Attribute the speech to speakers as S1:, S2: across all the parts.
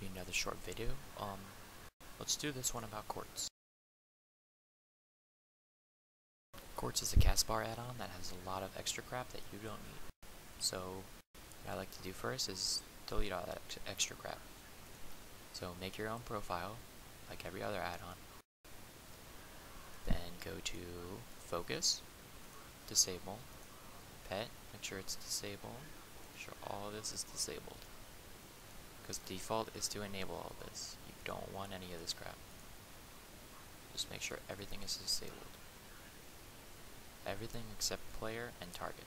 S1: be another short video. Um, let's do this one about quartz. Quartz is a Castbar add-on that has a lot of extra crap that you don't need. So, what I like to do first is delete all that ex extra crap. So make your own profile, like every other add-on. Then go to Focus, Disable, Pet, make sure it's disabled, make sure all this is disabled. Because default is to enable all this. You don't want any of this crap. Just make sure everything is disabled. Everything except player and target.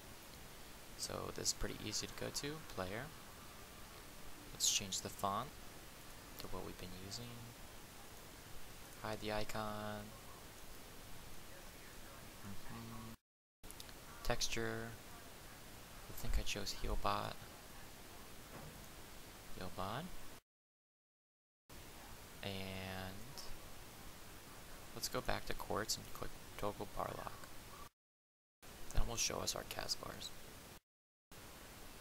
S1: So this is pretty easy to go to, player. Let's change the font to what we've been using. Hide the icon. Mm -hmm. Texture. I think I chose Healbot. And let's go back to Quartz and click Toggle Bar Lock. Then will show us our cast bars.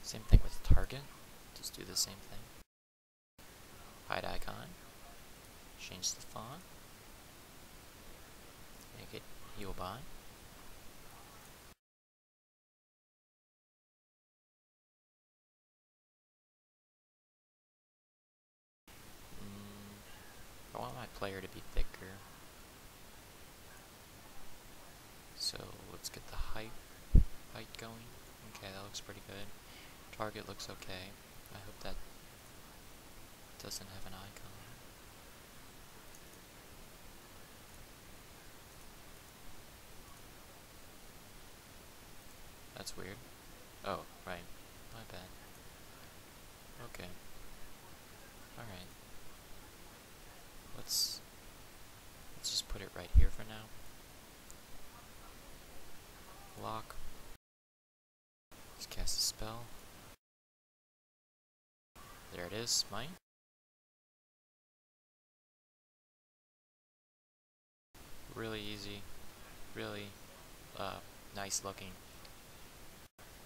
S1: Same thing with Target. Just do the same thing hide icon, change the font, make it Healbot. Player to be thicker. So let's get the height height going. Okay, that looks pretty good. Target looks okay. I hope that doesn't have an icon. That's weird. Oh, right. My bad. Okay. Alright. Let's let's just put it right here for now. Lock. Let's cast a spell. There it is, smite. really easy, really uh, nice looking,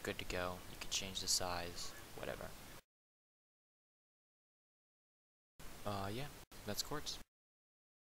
S1: good to go. You can change the size, whatever. Uh, yeah, that's quartz.